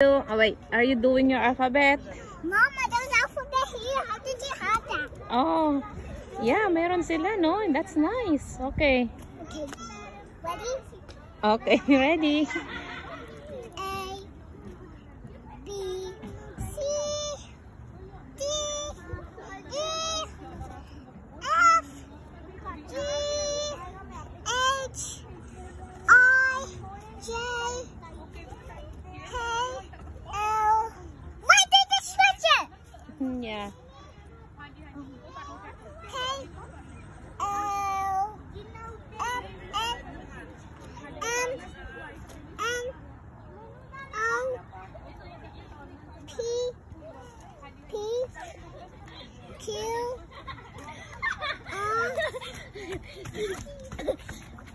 Oh, wait. Are you doing your alphabet? Mama, there's alphabet here. How did you have that? Oh, yeah. Meron sila, no? That's nice. Okay. Okay. Ready? Okay, ready? Yeah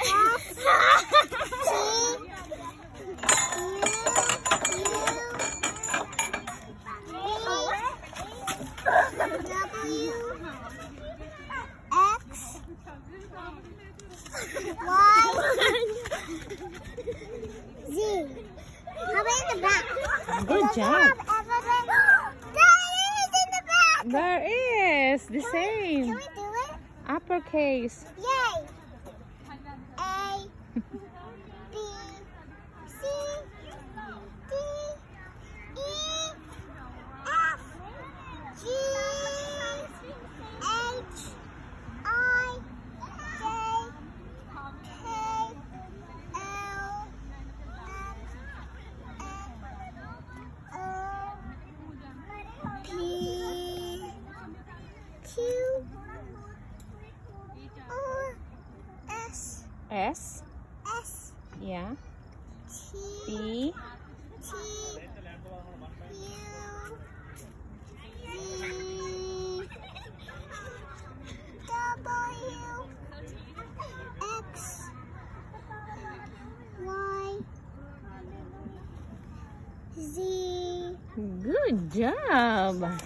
S, T, U, W, X, Y, Z. How about in the back? Good job. have alphabet? There it is in the back. There is the same. Can we do it? Uppercase. Yay! A, B, C, D, E, F, G, H, I, J, K, L, M, N, O, P, Q, R, S, S. Yeah. T, P. T, U, V, W, X, Y, Z. Good job. Mama,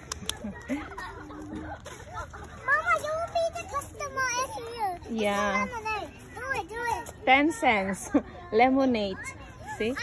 you will be the customer here. Yeah. Lemonade. Do it, do it. 10 cents. Lemonade. See?